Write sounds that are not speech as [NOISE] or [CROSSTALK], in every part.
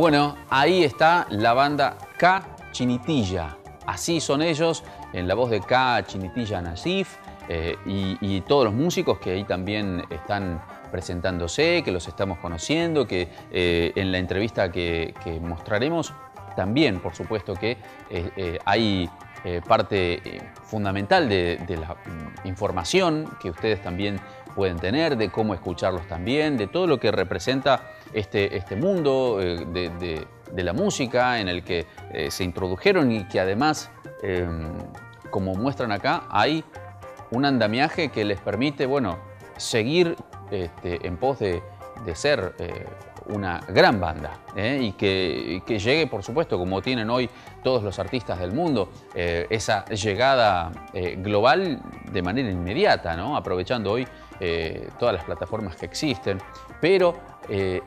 Bueno, ahí está la banda K Chinitilla. Así son ellos, en la voz de K Chinitilla Nasif eh, y, todos los músicos que ahí también están presentándose, que los estamos conociendo, que eh, en la entrevista que, mostraremos también, por supuesto, que eh, hay parte fundamental de, la mm, información que ustedes también pueden tener, de cómo escucharlos también, de todo lo que representa este, este mundo de de la música en el que eh, se introdujeron y que además, em, como muestran acá, hay un andamiaje que les permite, bueno, seguir este, en pos de, ser eh, una gran banda ¿eh? y, que, llegue, por supuesto, como tienen hoy todos los artistas del mundo, esa llegada global de manera inmediata, aprovechando hoy todas las plataformas que existen. Pero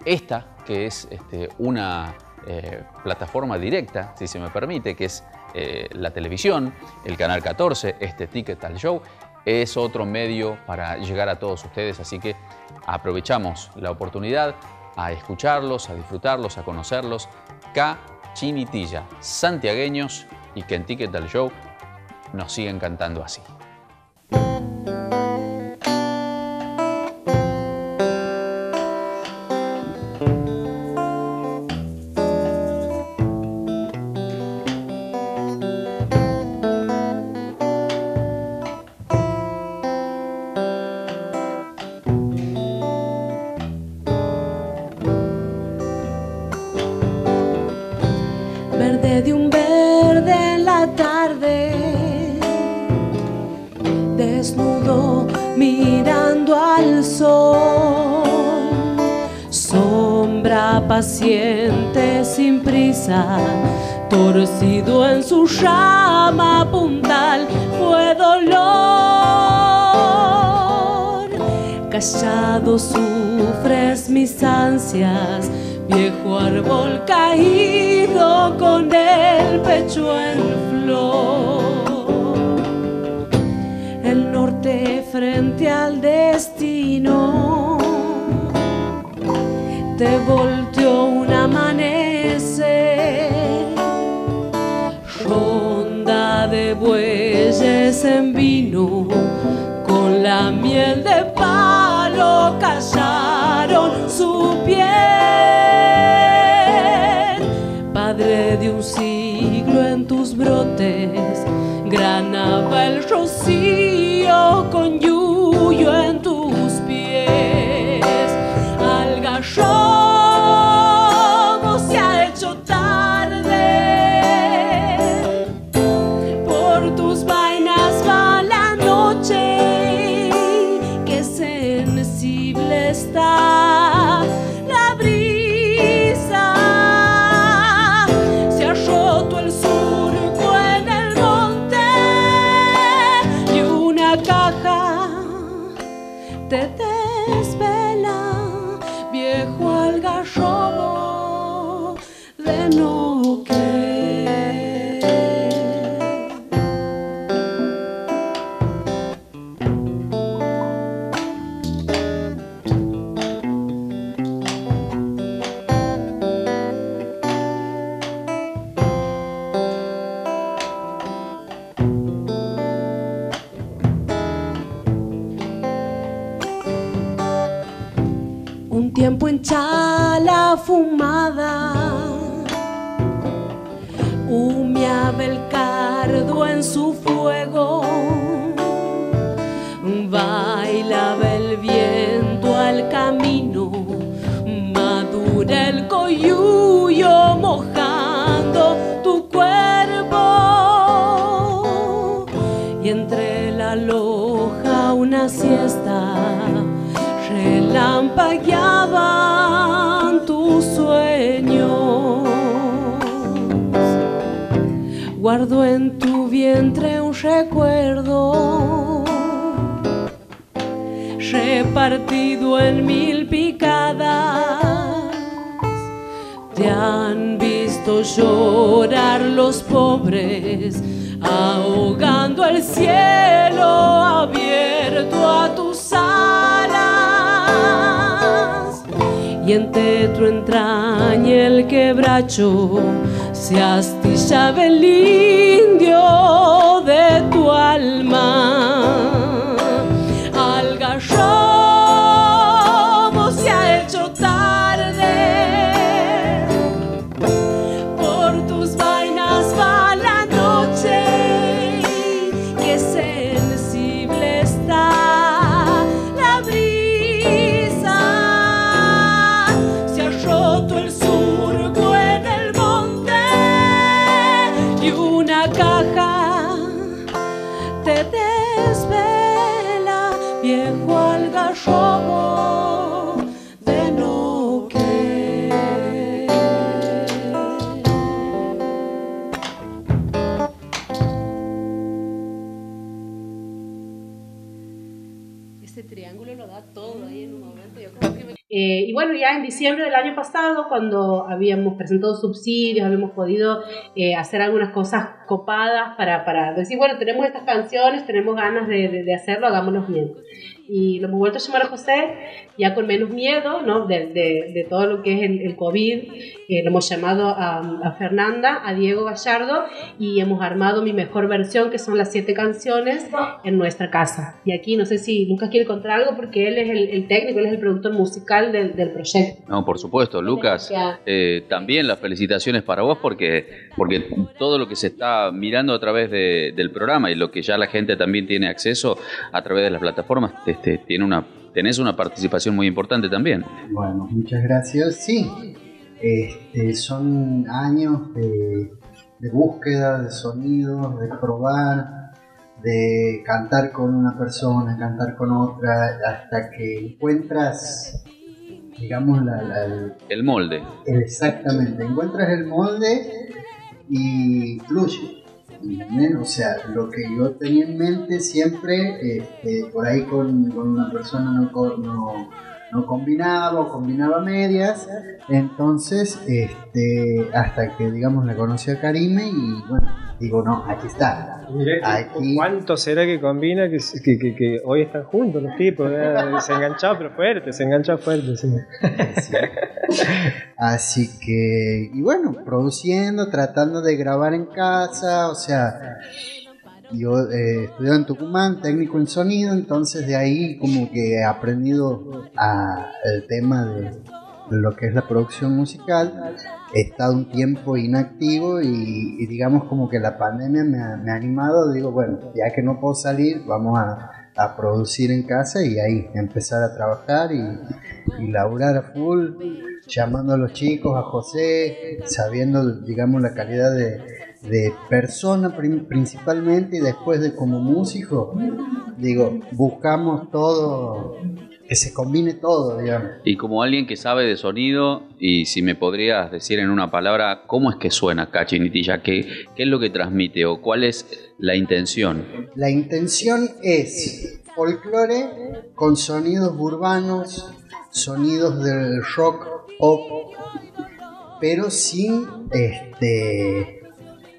esta, que es este, una eh, plataforma directa, si se me permite, que es eh, la televisión, el canal 14, este Ticket al Show, es otro medio para llegar a todos ustedes, así que aprovechamos la oportunidad a escucharlos, a disfrutarlos, a conocerlos. K. Chinitilla, santiagueños y que en Ticket al Show nos siguen cantando así. Paciente sin prisa, torcido en su llama puntal, fue dolor. Callado sufres mis ansias, viejo árbol caído con el pecho El norte frente al destino te volteó un amanecer, ronda de bueyes en vino, con la miel de palo callaron su piel. En tus brotes, granaba el rocío até 자. Guardo en tu vientre un recuerdo repartido en mil picadas. Te han visto llorar los pobres, ahogando el cielo abierto a tus alas y entre tu entraña el quebracho se astillaba el indio de tu alma. Y bueno, ya en diciembre del año pasado, cuando habíamos presentado subsidios, habíamos podido eh, hacer algunas cosas copadas para, para, decir, bueno, tenemos estas canciones, tenemos ganas de, de, de hacerlo, hagámoslo bien y lo hemos vuelto a llamar a José ya con menos miedo ¿no? de, de, de todo lo que es el, el COVID. Eh, lo hemos llamado a, a, Fernanda, a Diego Gallardo y hemos armado mi mejor versión, que son las siete canciones, en nuestra casa. Y aquí no sé si Lucas quiere contar algo porque él es el, el técnico, él es el productor musical del, del proyecto. No, por supuesto, Lucas. Eh, también las felicitaciones para vos porque, porque todo lo que se está mirando a través de, del programa y lo que ya la gente también tiene acceso a través de las plataformas este, tiene una, tenés una participación muy importante también. Bueno, muchas gracias. Sí, este, son años de, de búsqueda de sonidos, de probar, de cantar con una persona, cantar con otra, hasta que encuentras, digamos, la, la, el, el molde. Exactamente, encuentras el molde y fluye. O sea, lo que yo tenía en mente siempre, este, por ahí con, con una persona no, no, no, combinaba o combinaba medias, entonces este, hasta que digamos le conocí a Karime y bueno, digo, no, aquí está. Aquí... ¿Cuánto será que combina que, que, que, que hoy están juntos los tipos? Eh? [LAUGHS] Se enganchado pero fuerte, se enganchado fuerte. Sí. Sí. Así que, y bueno, produciendo, tratando de grabar en casa, o sea, yo eh, estudié en Tucumán, técnico en sonido, entonces de ahí como que he aprendido el tema de, lo que es la producción musical. He estado un tiempo inactivo y, y, digamos como que la pandemia me ha, me ha, animado, digo, bueno, ya que no puedo salir, vamos a, a producir en casa y ahí empezar a trabajar y, y, laburar a full, llamando a los chicos, a José, sabiendo, digamos, la calidad de, de persona principalmente y después de como músico, digo, buscamos todo que se combine todo, digamos. Y como alguien que sabe de sonido, y si me podrías decir en una palabra, ¿cómo es que suena Cachinitilla? ¿Qué, ¿Qué es lo que transmite o cuál es la intención? La intención es folclore con sonidos urbanos, sonidos del rock pop, pero sin este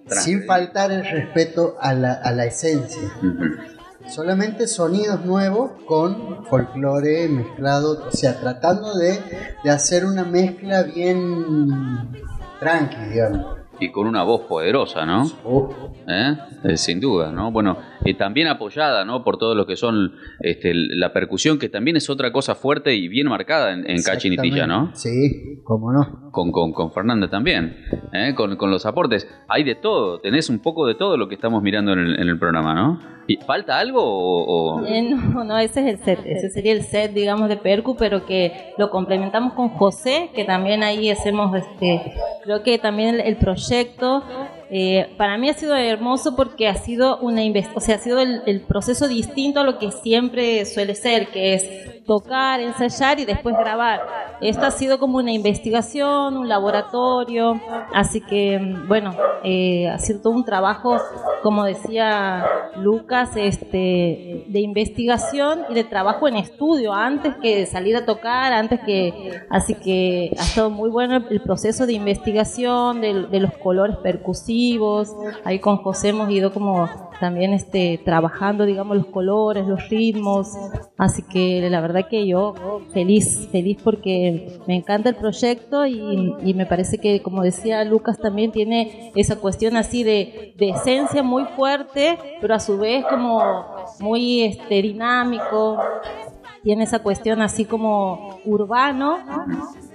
sin faltar el respeto a la, a la esencia. Uh -huh solamente sonidos nuevos con folclore mezclado, o sea, tratando de, de hacer una mezcla bien tranqui, digamos. Y con una voz poderosa, ¿no? Uh. ¿Eh? Eh, sin duda, ¿no? Bueno, y también apoyada, ¿no? Por todo lo que son este, la percusión, que también es otra cosa fuerte y bien marcada en, en Cachinitilla, ¿no? Sí, cómo no. Con, con, con Fernanda también, ¿eh? con, con, los aportes. Hay de todo, tenés un poco de todo lo que estamos mirando en el, en el programa, ¿no? ¿Y falta algo o...? o... Eh, no, no, ese es el set, ese sería el set, digamos, de Percu, pero que lo complementamos con José, que también ahí hacemos, este, creo que también el, el proyecto eh, para mí ha sido hermoso porque ha sido una o sea, ha sido el, el, proceso distinto a lo que siempre suele ser, que es tocar, ensayar y después grabar. Esto ha sido como una investigación, un laboratorio, así que bueno, eh, ha sido todo un trabajo, como decía Lucas, este, de investigación y de trabajo en estudio antes que salir a tocar, antes que, así que ha estado muy bueno el, proceso de investigación de, de los colores percusivos Ahí con José hemos ido como también este, trabajando, digamos, los colores, los ritmos. Así que la verdad que yo feliz, feliz porque me encanta el proyecto y, y me parece que, como decía Lucas, también tiene esa cuestión así de, de esencia muy fuerte, pero a su vez como muy este, dinámico, tiene esa cuestión así como urbano,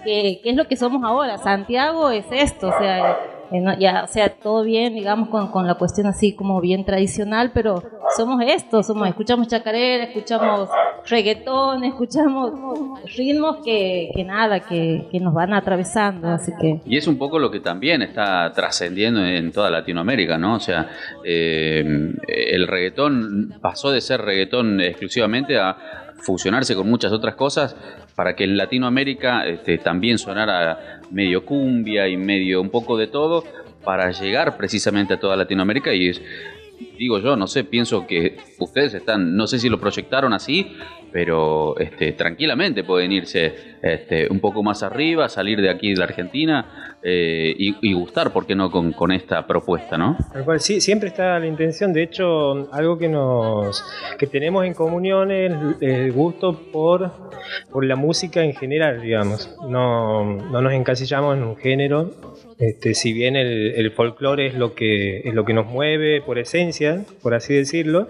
que, que, es lo que somos ahora. Santiago es esto, o sea, ya, o sea, todo bien, digamos, con, con, la cuestión así como bien tradicional, pero somos esto, somos, escuchamos chacarera, escuchamos reggaetón, escuchamos ritmos que, que nada, que, que, nos van atravesando, así que... Y es un poco lo que también está trascendiendo en toda Latinoamérica, ¿no? O sea, eh, el reggaetón pasó de ser reggaetón exclusivamente a fusionarse con muchas otras cosas para que en Latinoamérica este, también sonara medio cumbia y medio un poco de todo para llegar precisamente a toda Latinoamérica. Y digo yo, no sé, pienso que ustedes están, no sé si lo proyectaron así, pero este, tranquilamente pueden irse este, un poco más arriba, salir de aquí de la Argentina eh, y, gustar, ¿por qué no?, con, esta propuesta, ¿no? cual, sí, siempre está la intención, de hecho, algo que nos que tenemos en comunión es el gusto por, por la música en general, digamos. No, no nos encasillamos en un género, este, si bien el, el folclore es lo que es lo que nos mueve por esencia, por así decirlo,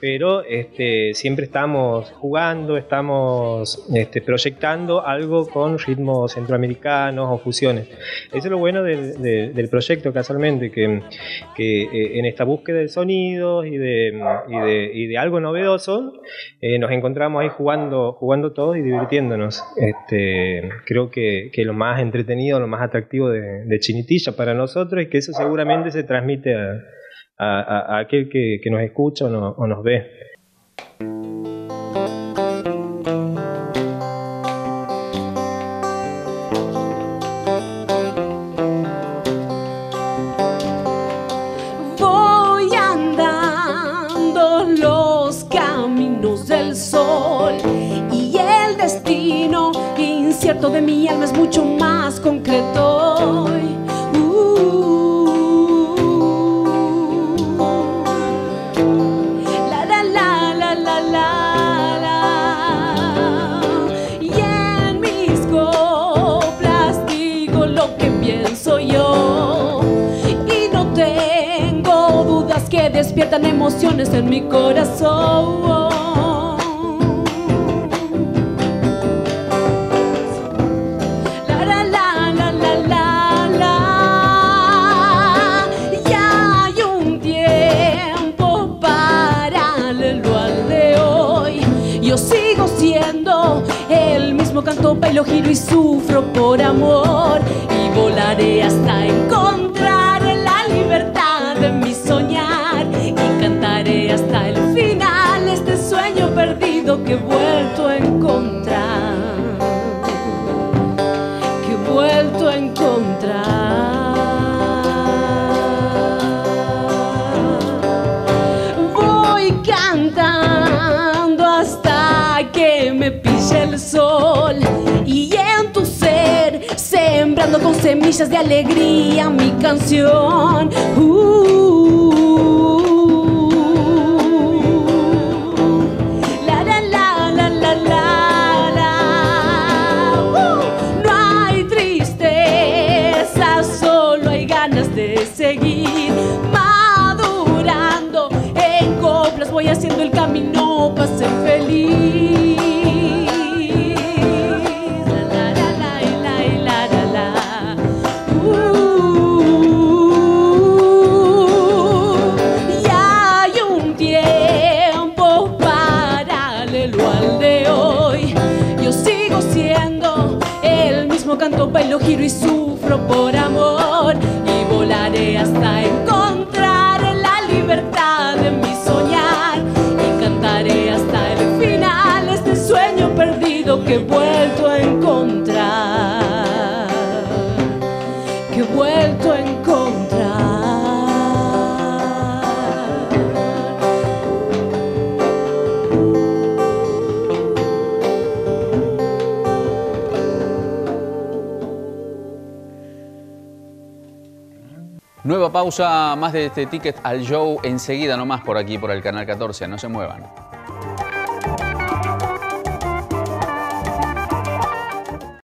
pero este, siempre estamos jugando, estamos este, proyectando algo con ritmos centroamericanos o fusiones. Eso es lo bueno del, proyecto, casualmente, que, eh, en esta búsqueda de sonidos y de, y de, y de algo novedoso, eh, nos encontramos ahí jugando, jugando todos y divirtiéndonos. Este, creo que, que lo más entretenido, lo más atractivo de, de chinitilla para nosotros y que eso seguramente se transmite a, aquel que, nos escucha o nos ve. Y el destino incierto de mi alma es mucho más concreto. despiertan emociones en mi corazón. Giro y sufro por amor. Semillas de alegría mi canción. Uh, he vuelto a encontrar. Nueva pausa, más de este ticket al show enseguida nomás por aquí, por el canal 14. No se muevan.